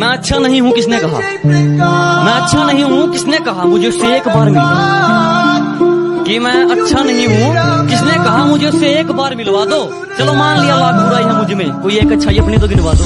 मैं अच्छा नहीं हूँ किसने कहा? मैं अच्छा नहीं हूँ किसने कहा? मुझे उससे एक बार मिलवा। कि मैं अच्छा नहीं हूँ किसने कहा? मुझे उससे एक बार मिलवा दो। चलो मान लिया, लाख बुराई है मुझमें। कोई एक अच्छाई अपनी तो गिनवा दो।